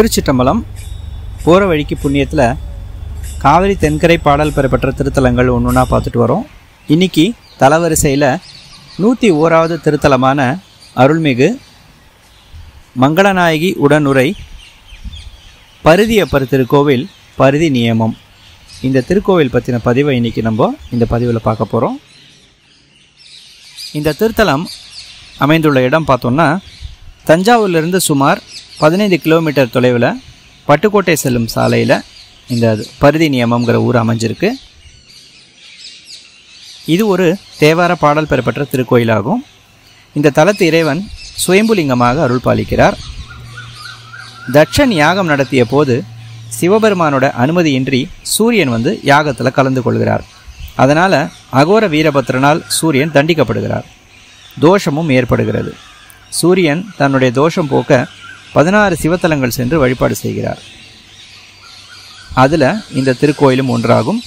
திருச்சிட்டம்பலம் போகிற வழிக்கு புண்ணியத்தில் காவிரி தென்கரை பாடல் பெறப்பெற்ற திருத்தலங்கள் ஒன்று ஒன்றா பார்த்துட்டு வரோம். இன்னைக்கு தலவரிசையில் நூற்றி ஓராவது திருத்தலமான அருள்மிகு மங்களநாயகி உடனுரை பருதியப்பர் திருக்கோவில் பருதி நியமம். இந்த திருக்கோவில் பற்றின பதிவை இன்னைக்கு நம்ம இந்த பதிவில் பார்க்க போகிறோம் இந்த திருத்தலம் அமைந்துள்ள இடம் பார்த்தோம்னா தஞ்சாவூர்லேருந்து சுமார் பதினைந்து கிலோமீட்டர் தொலைவில் பட்டுக்கோட்டை செல்லும் சாலையில் இந்த பருதி நியமம்ங்கிற ஊர் அமைஞ்சிருக்கு. இது ஒரு தேவார பாடல் பெறப்பட்ட திருக்கோயிலாகும். இந்த தலத்து இறைவன் சுயம்புலிங்கமாக அருள் பாலிக்கிறார். தட்சன் யாகம் நடத்திய போது சிவபெருமானோட அனுமதியின்றி சூரியன் வந்து யாகத்தில் கலந்து கொள்கிறார். அதனால் அகோர வீரபத்ரனால் சூரியன் தண்டிக்கப்படுகிறார். தோஷமும் ஏற்படுகிறது. சூரியன் தன்னுடைய தோஷம் போக்க பதினாறு சிவத்தலங்கள் சென்று வழிபாடு செய்கிறார். அதில் இந்த திருக்கோயிலும் ஒன்றாகும்.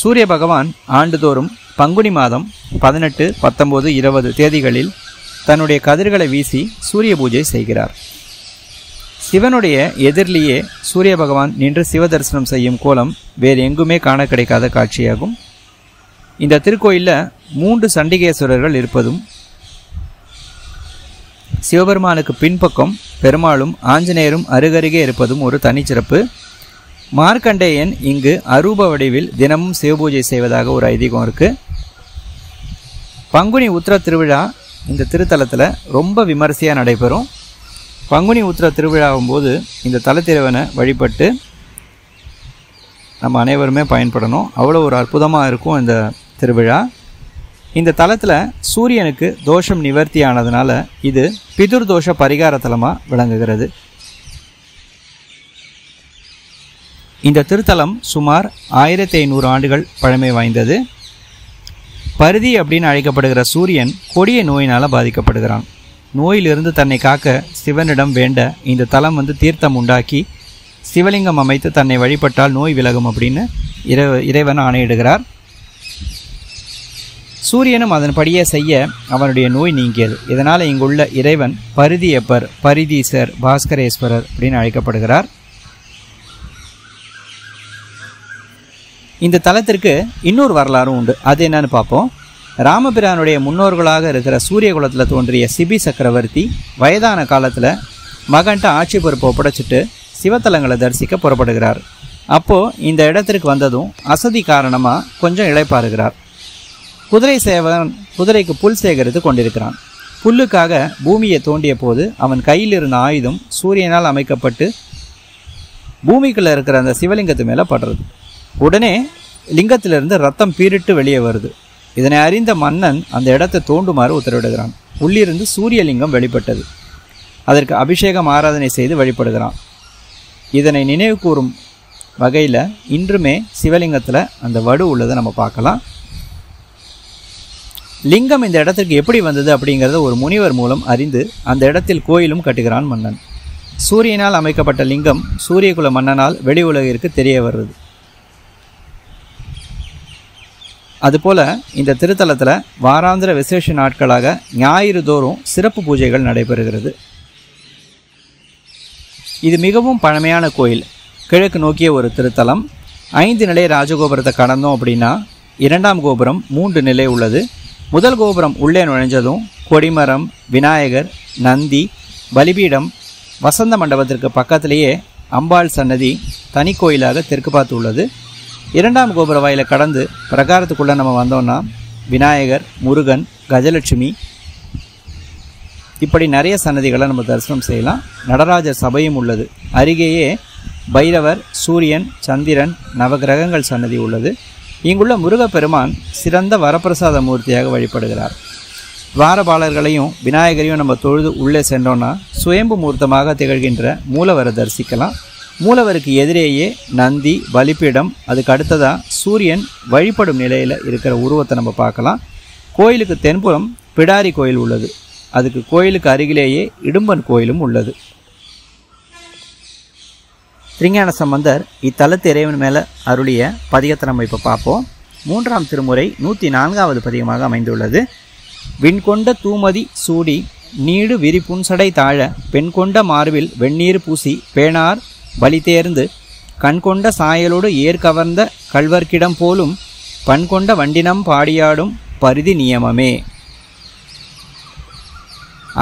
சூரிய பகவான் ஆண்டுதோறும் பங்குனி மாதம் பதினெட்டு பத்தொம்போது இருபது தேதிகளில் தன்னுடைய கதிர்களை வீசி சூரிய பூஜை செய்கிறார். சிவனுடைய எதிரிலேயே சூரிய பகவான் நின்று சிவ தரிசனம் செய்யும் கோலம் வேறு எங்குமே காண கிடைக்காத காட்சியாகும். இந்த திருக்கோயிலில் மூன்று சண்டிகேஸ்வரர்கள் இருப்பதும் சிவபெருமானுக்கு பின்பக்கம் பெருமாளும் ஆஞ்சநேயரும் அருகருகே இருப்பதும் ஒரு தனிச்சிறப்பு. மார்க்கண்டேயன் இங்கு அரூப வடிவில் தினமும் சிவபூஜை செய்வதாக ஒரு ஐதீகம் இருக்குது பங்குனி உத்திர திருவிழா இந்த திருத்தலத்தில் ரொம்ப விமரிசையாக நடைபெறும். பங்குனி உத்திர திருவிழாவும் போது இந்த தலத்திறவனை வழிபட்டு நம்ம அனைவருமே பயன்படணும். அவ்வளோ ஒரு அற்புதமாக இருக்கும் இந்த திருவிழா. இந்த தலத்தில் சூரியனுக்கு தோஷம் நிவர்த்தி ஆனதுனால இது பிதுர் தோஷ பரிகார தலமாக விளங்குகிறது. இந்த திருத்தலம் சுமார் ஆயிரத்தி ஐநூறு ஆண்டுகள் பழமை வாய்ந்தது. பருதி அப்படின்னு அழைக்கப்படுகிற சூரியன் கொடிய நோயினால் பாதிக்கப்படுகிறான். நோயிலிருந்து தன்னை காக்க சிவனிடம் வேண்ட இந்த தலம் வந்து தீர்த்தம் உண்டாக்கி சிவலிங்கம் அமைத்து தன்னை வழிபட்டால் நோய் விலகும் அப்படின்னு இறை இறைவன் ஆணையிடுகிறார். சூரியனும் அதன்படியே செய்ய அவனுடைய நோய் நீங்கியது. இதனால் இங்குள்ள இறைவன் பரிதியப்பர் பரிதீசர் பாஸ்கரேஸ்வரர் அப்படின்னு அழைக்கப்படுகிறார். இந்த தலத்திற்கு இன்னொரு வரலாறும் உண்டு. அது என்னன்னு பார்ப்போம். ராமபிரானுடைய முன்னோர்களாக இருக்கிற சூரிய குலத்தில் தோன்றிய சிபி சக்கரவர்த்தி வயதான காலத்தில் மகன்ட்ட ஆட்சி பொறுப்பை ஒப்படைச்சிட்டு சிவத்தலங்களை தரிசிக்க புறப்படுகிறார். அப்போது இந்த இடத்திற்கு வந்ததும் அசதி காரணமாக கொஞ்சம் இழைப்பாருகிறார் குதிரை சேவன் குதிரைக்கு புல் சேகரித்து கொண்டிருக்கிறான். புல்லுக்காக பூமியை தோண்டிய போது அவன் கையில் இருந்த ஆயுதம் சூரியனால் அமைக்கப்பட்டு பூமிக்குள்ளே இருக்கிற அந்த சிவலிங்கத்து மேலே படுறது. உடனே லிங்கத்திலிருந்து ரத்தம் பீரிட்டு வெளியே வருது. இதனை அறிந்த மன்னன் அந்த இடத்தை தோண்டுமாறு உத்தரவிடுகிறான். உள்ளிருந்து சூரியலிங்கம் வெளிப்பட்டது. அதற்கு அபிஷேகம் ஆராதனை செய்து வழிபடுகிறான். இதனை நினைவு கூறும் வகையில் இன்றுமே சிவலிங்கத்தில் அந்த வடு உள்ளதை நம்ம பார்க்கலாம். லிங்கம் இந்த இடத்திற்கு எப்படி வந்தது அப்படிங்கிறத ஒரு முனிவர் மூலம் அறிந்து அந்த இடத்தில் கோயிலும் கட்டுகிறான் மன்னன். சூரியனால் அமைக்கப்பட்ட லிங்கம் சூரியகுல மன்னனால் வெளி உலகிற்கு தெரிய வருது அதுபோல் இந்த திருத்தலத்தில் வாராந்திர விசேஷ நாட்களாக ஞாயிறு தோறும் சிறப்பு பூஜைகள் நடைபெறுகிறது. இது மிகவும் பழமையான கோயில். கிழக்கு நோக்கிய ஒரு திருத்தலம். ஐந்து நிலை ராஜகோபுரத்தை கடந்தோம் அப்படின்னா இரண்டாம் கோபுரம் மூன்று நிலை உள்ளது. முதல் கோபுரம் உள்ளே நுழைஞ்சதும் கொடிமரம் விநாயகர் நந்தி பலிபீடம் வசந்த மண்டபத்திற்கு பக்கத்திலேயே அம்பாள் சன்னதி தனி கோயிலாக தெற்கு பார்த்து உள்ளது. இரண்டாம் கோபுர வாயிலை கடந்து பிரகாரத்துக்குள்ளே நம்ம வந்தோம்னா விநாயகர் முருகன் கஜலட்சுமி. இப்படி நிறைய சன்னதிகளை நம்ம தரிசனம் செய்யலாம். நடராஜர் சபையும் உள்ளது. அருகேயே பைரவர் சூரியன் சந்திரன் நவகிரகங்கள் சன்னதி உள்ளது. இங்குள்ள முருகப்பெருமான் சிறந்த வரப்பிரசாத மூர்த்தியாக வழிபடுகிறார். வாரபாளர்களையும் விநாயகரையும் நம்ம தொழுது உள்ளே சென்றோன்னா சுயம்பு மூர்த்தமாக திகழ்கின்ற மூலவரை தரிசிக்கலாம். மூலவருக்கு எதிரேயே நந்தி பலிப்பீடம் அதுக்கு அடுத்ததாக சூரியன் வழிபடும் நிலையில் இருக்கிற உருவத்தை நம்ம பார்க்கலாம். கோயிலுக்கு தென்புறம் பிடாரி கோயில் உள்ளது. அதுக்கு கோயிலுக்கு அருகிலேயே இடும்பன் கோயிலும் உள்ளது. திருஞான சம்பந்தர் இத்தலத்து இறைவன் மேலே அருளிய பதிகத்தை நம்ம இப்போ பார்ப்போம். மூன்றாம் திருமுறை நூற்றி நான்காவது பதிகமாக அமைந்துள்ளது. விண்கொண்ட தூமதி சூடி நீடு விரி புன்சடை தாழ பெண் கொண்ட மார்பில் வெந்நீர் பூசி பேணார் பலி தேர்ந்து கண்கொண்ட சாயலோடு ஏர் கவர்ந்த கல்வர்க்கிடம் போலும் பண் கொண்ட வண்டினம் பாடியாடும் பரிதி நியமமே.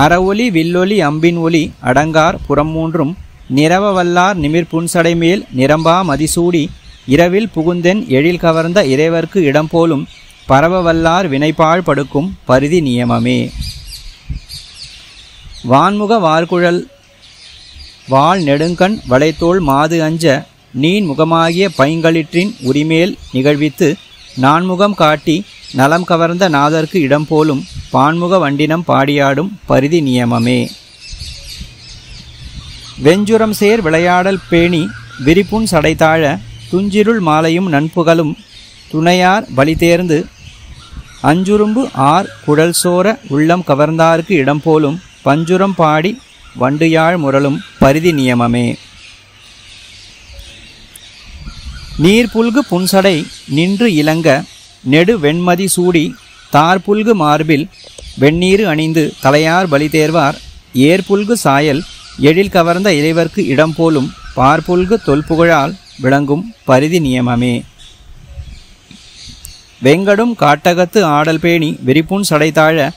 அறவொலி வில்லொலி அம்பின் ஒலி அடங்கார் புறம் மூன்றும் நிறவ வல்லார் நிமிர் புன்சடைமேல் நிரம்பா மதிசூடி இரவில் புகுந்தென் எழில் கவர்ந்த இறைவர்க்கு இடம் போலும் பரவ வல்லார் வினைப்பாழ் படுக்கும் பரிதி நியமமே. வான்முக வார்குழல் வாள் நெடுங்கண் வளைத்தோள் மாது அஞ்ச நீன் முகமாகிய பைங்களிற்றின் உரிமேல் நிகழ்வித்து நான்முகம் காட்டி நலம் கவர்ந்த நாதர்க்கு இடம் போலும் பான்முக வண்டினம் பாடியாடும் பரிதி நியமமே. வெஞ்சுரம் சேர் விளையாடல் பேணி விரிப்புண் சடைத்தாழ துஞ்சிருள் மாலையும் நண்புகளும் துணையார் பலி தேர்ந்து அஞ்சுரும்பு ஆர் குடல் சோர உள்ளம் கவர்ந்தார்க்கு இடம் போலும் பஞ்சுரம் பாடி வண்டுயாழ் முரலும் பரிதி நியமமே. நீர்புல்கு புன்சடை நின்று இலங்க நெடு வெண்மதி சூடி தார்புல்கு மார்பில் வெந்நீரு அணிந்து தலையார் பலி தேர்வார் ஏர்புல்கு சாயல் எழில் கவர்ந்த இறைவர்க்கு இடம் போலும் பார்புல்கு தொல்புகழால் விளங்கும் பரிதி நியமமே. வெங்கடும் காட்டகத்து ஆடல் பேணி விரிப்புண் சடைத்தாழ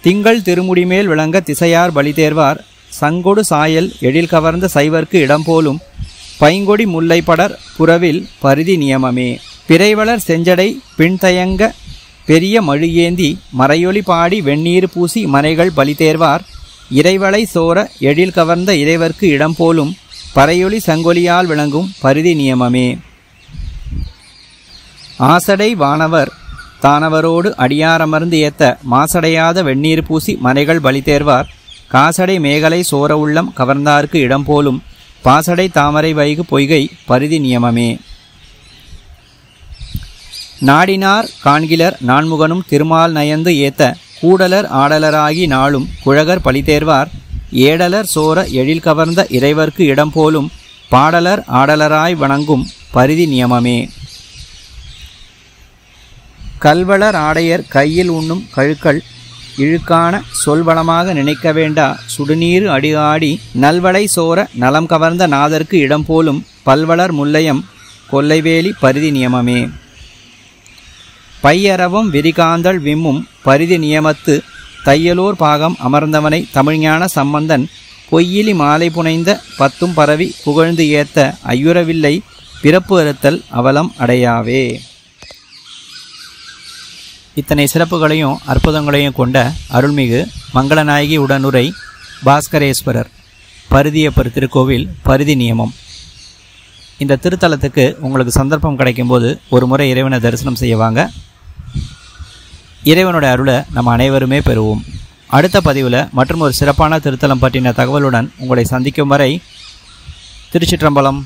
திங்கள் திருமுடிமேல் விளங்க திசையார் பலி தேர்வார். சங்கொடு சாயல் எழில் கவர்ந்த சைவர்க்கு இடம் போலும் பைங்கொடி முல்லைப்படர் புறவில் பரிதி நியமமே. பிறைவளர் செஞ்சடை பின்தயங்க பெரிய மழுஏந்தி மறையொலி பாடி வெந்நீர் பூசி மனைகள் பலி தேர்வார். இறைவளை சோர எழில் கவர்ந்த இறைவர்க்கு இடம் போலும் பறையொளி சங்கொலியால் விளங்கும் பரிதி நியமமே. ஆசடை வானவர் தானவரோடு அடியாரமர்ந்து ஏத்த மாசடையாத வெந்நீர் பூசி மனைகள் பலி தேர்வார். காசடை மேகலை சோர உள்ளம் கவர்ந்தார்க்கு இடம் போலும் பாசடை தாமரை வைகு பொய்கை பரிதி நியமமே. நாடினார் காண்கிலர் நான்முகனும் திருமால் நயந்து ஏத்த கூடலர் ஆடலராகி நாளும் குழகர் பழித்தேர்வார் ஏடலர் சோர எழில் கவர்ந்த இறைவர்க்கு இடம் போலும் பாடலர் ஆடலராய் வணங்கும் பரிதி நியமமே. கல்வளர் ஆடையர் கையில் உண்ணும் கழுக்கள் இழுக்கான சொல்வளமாக நினைக்க வேண்டா. சுடுநீர் அடியாடி நல்வளை சோர நலம் கவர்ந்த நாதர்க்கு இடம் போலும் பல்வளர் முல்லையம் கொல்லைவேலி பரிதி நியமமே. பையரவும் விரிகாந்தள் விம்மும் பரிதி நியமத்து தையலூர் பாகம் அமர்ந்தவனை தமிழ்ஞான சம்பந்தன் பொய்யிலி மாலை புனைந்த பத்தும் பரவி புகழ்ந்து ஏத்த ஐயுறவில்லை பிறப்பு அறுத்தல் அவலம் அடையாவே. இத்தனை சிறப்புகளையும் அற்புதங்களையும் கொண்ட அருள்மிகு மங்களநாயகி உடனுரை பாஸ்கரேஸ்வரர் பருதியப்பர் திருக்கோவில் பருதி நியமம். இந்த திருத்தலத்துக்கு உங்களுக்கு சந்தர்ப்பம் கிடைக்கும்போது ஒரு முறை இறைவனை தரிசனம் செய்ய வாங்க. இறைவனோட அருளை நம்ம அனைவருமே பெறுவோம். அடுத்த பதிவில் மற்றும் ஒரு சிறப்பான திருத்தலம் பற்றின தகவலுடன் உங்களை சந்திக்கும் வரை திருச்சிற்றம்பலம்.